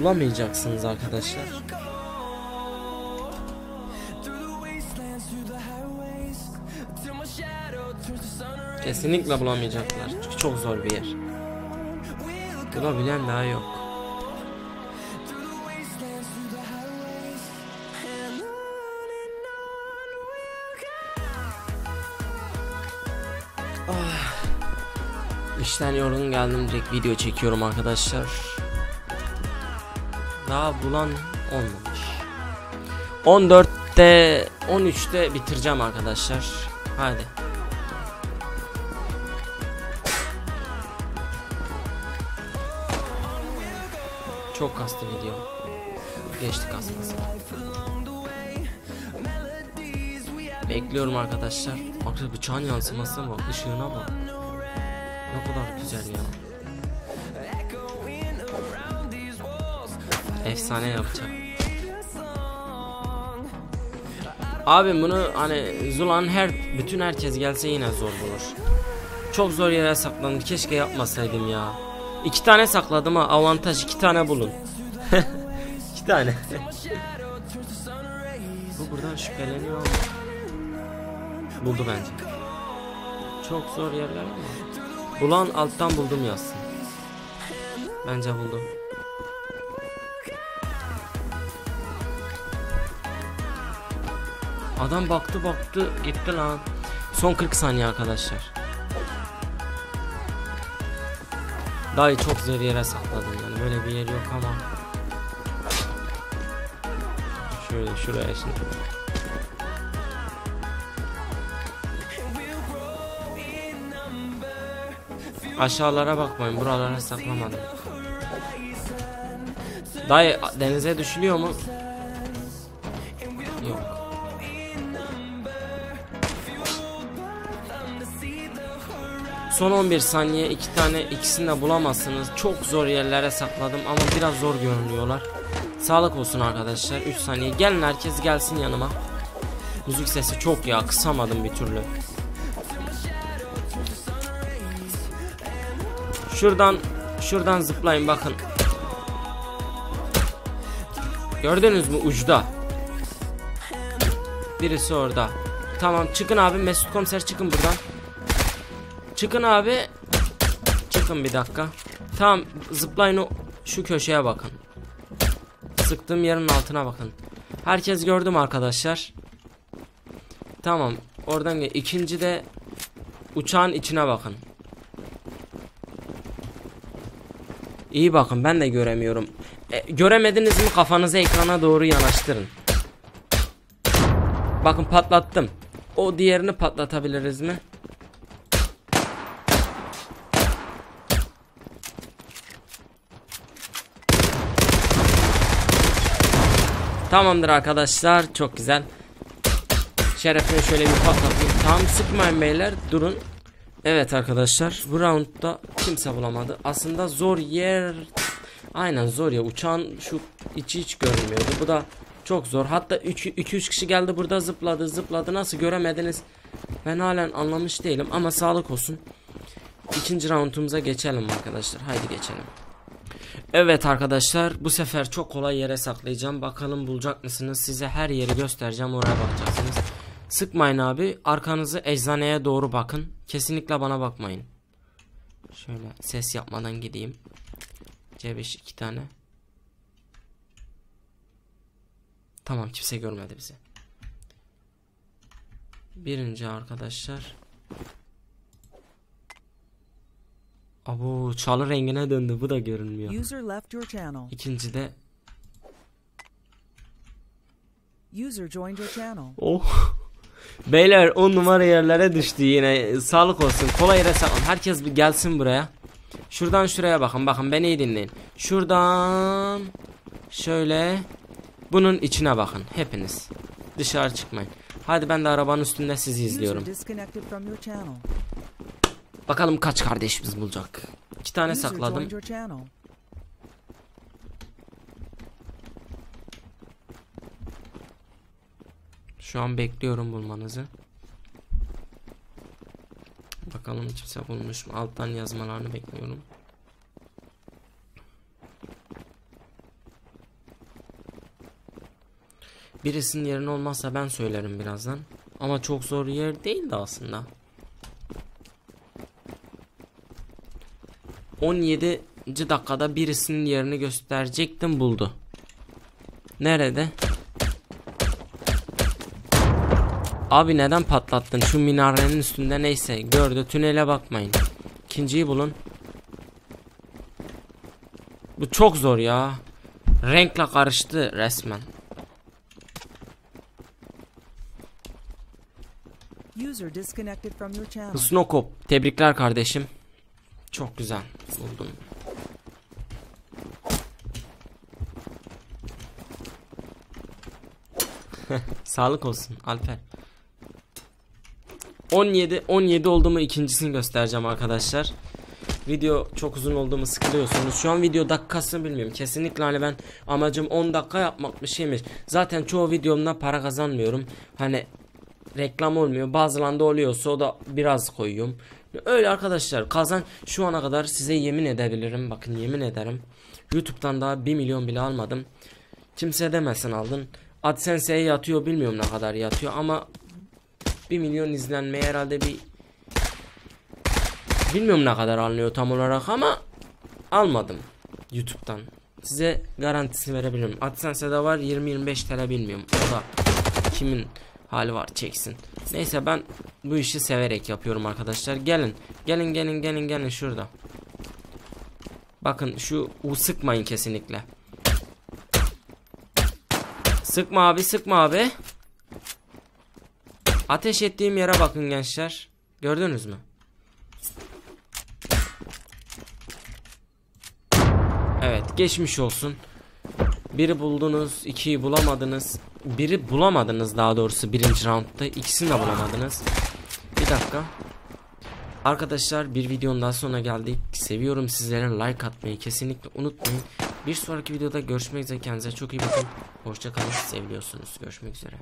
Bulamayacaksınız arkadaşlar. Kesinlikle bulamayacaklar. Çünkü çok zor bir yer. Bulabilen daha yok. Ah. İşten yorgun geldim direkt video çekiyorum arkadaşlar. Daha bulan olmamış. 14'te 13'te bitireceğim arkadaşlar. Hadi. Çok kastı video. Geçti kasması. Bekliyorum arkadaşlar. Arkadaşlar bıçağın yansımasına bak, ışığına bak. Ne kadar güzel ya. Efsane yapacak. Abi bunu hani Zulan her bütün herkes gelse yine zor bulur. Çok zor yere saklandı. Keşke yapmasaydım ya. İki tane sakladım ha. Avantaj iki tane bulun. iki tane. Bu buradan şüpheleniyor. Buldu bence. Çok zor yerler ama. Bulan alttan buldum yazsın. Bence buldum. Adam baktı baktı gitti lan. Son 40 saniye arkadaşlar. Dayı çok zor yere sakladım yani böyle bir yer yok ama. Şöyle şuraya şimdi. Aşağılara bakmayın buralara saklamadım. Dayı denize düşülüyor mu? Son 11 saniye iki tane ikisini de bulamazsınız. Çok zor yerlere sakladım ama biraz zor görünüyorlar. Sağlık olsun arkadaşlar. 3 saniye. Gelin herkes gelsin yanıma. Müzik sesi çok ya kısamadım bir türlü. Şuradan şuradan zıplayın bakın. Gördünüz mü uçta? Birisi orada. Tamam çıkın abi Mesut komiser çıkın buradan. Çıkın abi. Çıkın bir dakika. Tamam zıplayın o şu köşeye bakın. Sıktığım yerin altına bakın. Herkes gördüm arkadaşlar. Tamam. Oradan. İkinci de uçağın içine bakın. İyi bakın ben de göremiyorum. E, göremediniz mi kafanızı ekrana doğru yanaştırın. Bakın patlattım. O diğerini patlatabiliriz mi? Tamamdır arkadaşlar çok güzel. Şerefine şöyle bir patlatayım. Tamam sıkmayın beyler durun. Evet arkadaşlar bu roundda kimse bulamadı. Aslında zor yer Aynen zor ya uçağın şu içi hiç görünmüyordu. Bu da çok zor. Hatta 2-3 kişi geldi burada zıpladı zıpladı. Nasıl göremediniz? Ben halen anlamış değilim ama sağlık olsun. İkinci roundumuza geçelim arkadaşlar. Haydi geçelim. Evet arkadaşlar bu sefer çok kolay yere saklayacağım. Bakalım bulacak mısınız? Size her yeri göstereceğim. Oraya bakacaksınız. Sıkmayın abi. Arkanızı eczaneye doğru bakın. Kesinlikle bana bakmayın. Şöyle ses yapmadan gideyim. C5 iki tane. Tamam kimse görmedi bizi. Birinci arkadaşlar. Abo çalı rengine döndü bu da görünmüyor. User left your channel. İkinci de User joined your channel. Oh. Beyler on numara yerlere düştü yine. Sağlık olsun. Kolay saklan. Herkes bir gelsin buraya. Şuradan şuraya bakın. Bakın beni iyi dinleyin. Şuradan şöyle bunun içine bakın. Hepiniz. Dışarı çıkmayın. Hadi ben de arabanın üstünde sizi izliyorum. Bakalım kaç kardeşimiz bulacak. İki tane sakladım. Şu an bekliyorum bulmanızı. Bakalım kimse bulmuş mu? Alttan yazmalarını bekliyorum. Birisinin yerine olmazsa ben söylerim birazdan. Ama çok zor yer değil de aslında. 17. dakikada birisinin yerini gösterecektim buldu. Nerede? Abi neden patlattın? Şu minarenin üstünde neyse gördü. Tünele bakmayın. İkinciyi bulun. Bu çok zor ya. Renkle karıştı resmen. User disconnected from your channel. Snowcop tebrikler kardeşim. Çok güzel buldum. Sağlık olsun Alper. 17 17 olduğumu ikincisini göstereceğim arkadaşlar. Video çok uzun olduğumu sıkılıyorsunuz. Şu an video dakikasını bilmiyorum. Kesinlikle hani ben amacım 10 dakika yapmak bir şeymiş. Zaten çoğu videomda para kazanmıyorum. Hani reklam olmuyor. Bazılarında oluyorsa o da biraz koyuyorum. Öyle arkadaşlar kazan şu ana kadar size yemin edebilirim. Bakın yemin ederim. YouTube'dan daha 1 milyon bile almadım. Kimse demesin aldın. AdSense'ye yatıyor bilmiyorum ne kadar yatıyor ama 1 milyon izlenmeye herhalde bir bilmiyorum ne kadar alınıyor tam olarak ama almadım YouTube'dan. Size garantisini verebilirim. AdSense'de var 20-25 TL bilmiyorum. O da kimin hali var çeksin. Neyse ben bu işi severek yapıyorum arkadaşlar. Gelin. Gelin gelin gelin gelin şurada. Bakın şu U sıkmayın kesinlikle. Sıkma abi sıkma abi. Ateş ettiğim yere bakın gençler. Gördünüz mü? Evet geçmiş olsun. Biri buldunuz, ikiyi bulamadınız. Biri bulamadınız daha doğrusu birinci roundda. ikisini de bulamadınız. Bir dakika. Arkadaşlar bir videonun daha sonuna geldik. Seviyorum sizlere like atmayı kesinlikle unutmayın. Bir sonraki videoda görüşmek üzere kendinize çok iyi bakın. Hoşçakalın seviliyorsunuz. Görüşmek üzere.